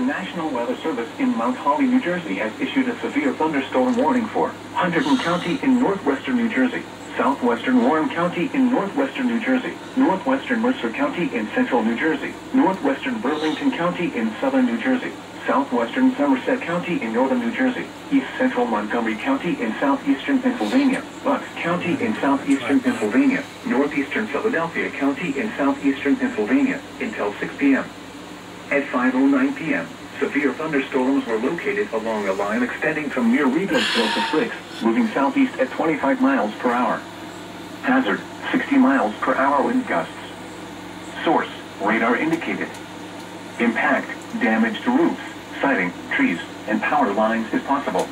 National Weather Service in Mount Holly, New Jersey has issued a severe thunderstorm warning for Hunterdon County in northwestern New Jersey, southwestern Warren County in northwestern New Jersey, northwestern Mercer County in central New Jersey, northwestern Burlington County in southern New Jersey, southwestern Somerset County in northern New Jersey, east central Montgomery County in southeastern Pennsylvania, Bucks County in southeastern Pennsylvania, northeastern Philadelphia County in southeastern Pennsylvania until 6 p.m. At 5.09 p.m., severe thunderstorms were located along a line extending from near Regal to Bricks, moving southeast at 25 miles per hour. Hazard, 60 miles per hour wind gusts. Source, radar indicated. Impact, damage to roofs, siding, trees, and power lines is possible.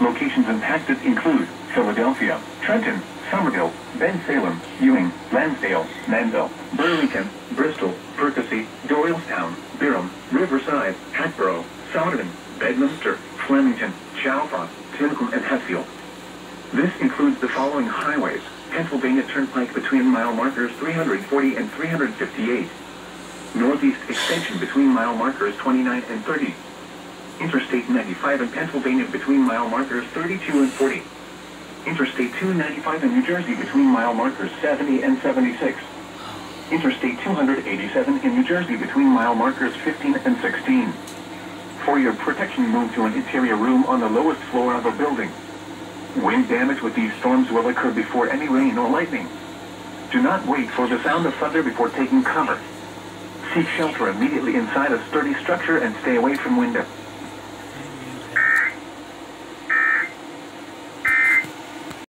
Locations impacted include Philadelphia, Trenton, Somerville, Bensalem, Ewing, Lansdale, Manville, Burlington, Bristol, Percy, Doylestown, Byram, Riverside, Hatboro, Souderton, Bedminster, Flemington, Chalfont, Tinicum, and Hatfield. This includes the following highways. Pennsylvania Turnpike between mile markers 340 and 358. Northeast extension between mile markers 29 and 30. Interstate 95 in Pennsylvania between mile markers 32 and 40. Interstate 295 in New Jersey between mile markers 70 and 76. Interstate 287 in New Jersey between mile markers 15 and 16. For your protection, move to an interior room on the lowest floor of a building. Wind damage with these storms will occur before any rain or lightning. Do not wait for the sound of thunder before taking cover. Seek shelter immediately inside a sturdy structure and stay away from windows.